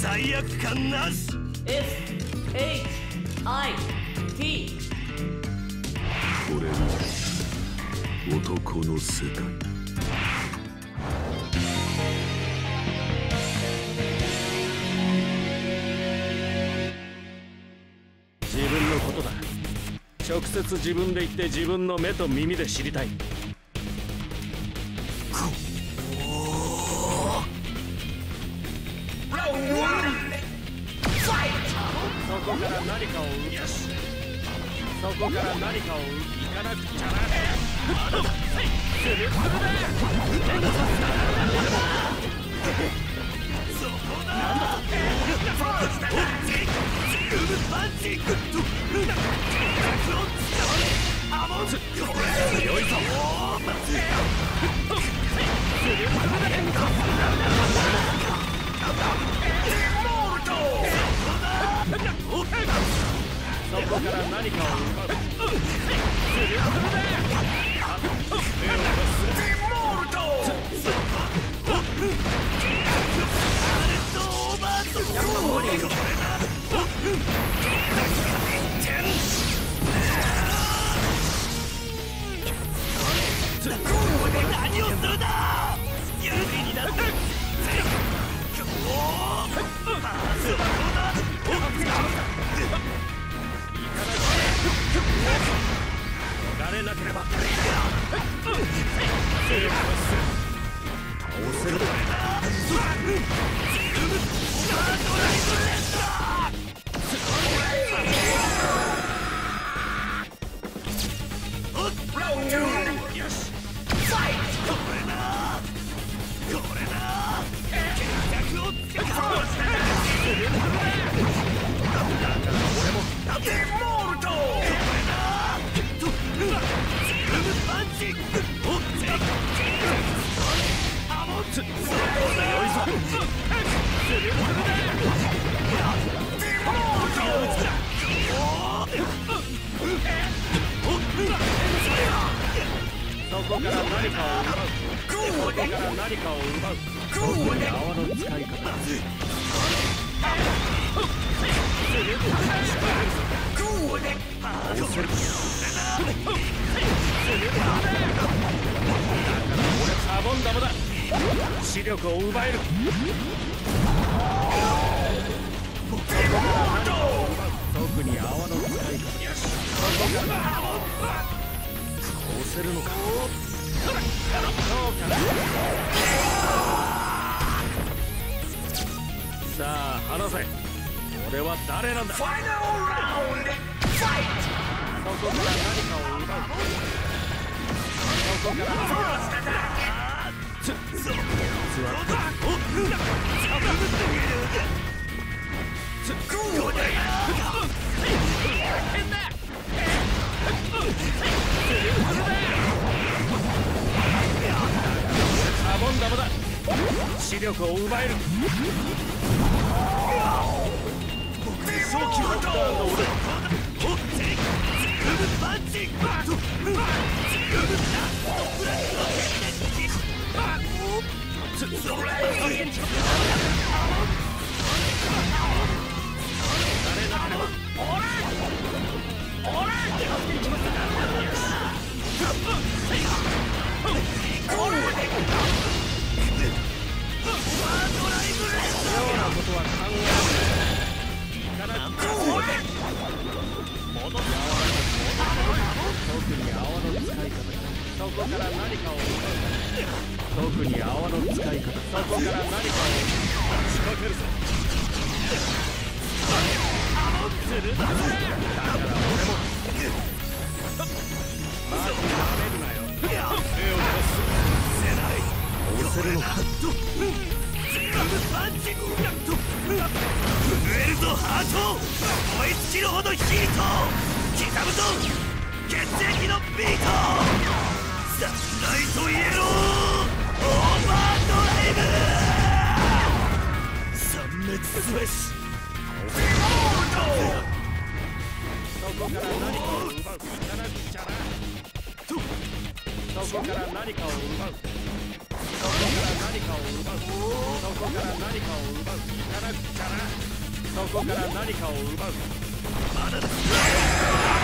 罪悪感なし。SHIT これが男の世界。自分のことだ。直接自分で言って自分の目と耳で知りたい。そこから何かを生み出しそこから何かをいかなくちゃなスルスルだ強いぞられなければ。倒せる何かを奪う。何かを奪う特に泡の使い方だ倒せる俺シャボン玉だ視力を奪えるさあ話せ。俺は誰なんだ。そこから何かを奪う。そこからつ座って。シャボン玉だ。視力を奪える。正気はようなことは考えられないから何かを特に泡の使い方そこから何かを仕掛けるぞするだだから俺もまず舐めるなよ手を。出すせない押せるのか震えるぞハート燃え尽きるほどヒート刻むぞ血液のビートサンライトイエローオーバードライブ殲滅すべしそこから何かを奪う行かなくちゃなそこから何かを奪うそこから何かを奪うそこから何かを奪う行かなくちゃなそこから何かを奪うまだだ